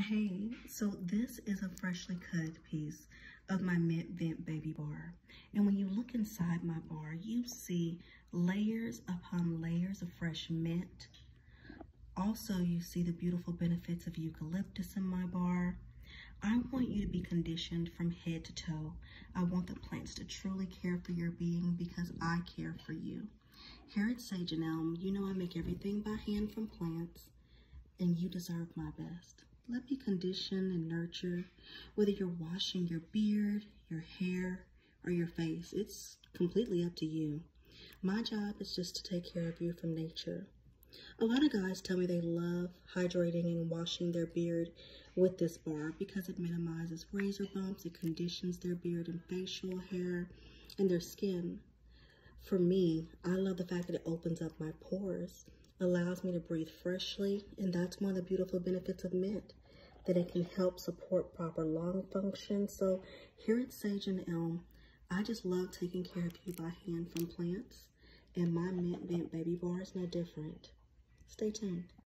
Hey, so this is a freshly cut piece of my Mint Vent Baby Bar. And when you look inside my bar, you see layers upon layers of fresh mint. Also, you see the beautiful benefits of eucalyptus in my bar. I want you to be conditioned from head to toe. I want the plants to truly care for your being because I care for you. Here at Sage and Elm, you know I make everything by hand from plants, and you deserve my best. Let me condition and nurture, whether you're washing your beard, your hair, or your face. It's completely up to you. My job is just to take care of you from nature. A lot of guys tell me they love hydrating and washing their beard with this bar because it minimizes razor bumps, it conditions their beard and facial hair and their skin. For me, I love the fact that it opens up my pores, allows me to breathe freshly, and that's one of the beautiful benefits of mint, that it can help support proper lung function. So here at Sage and Elm, I just love taking care of you by hand from plants, and my Mint Vent Baby Bar is no different. Stay tuned.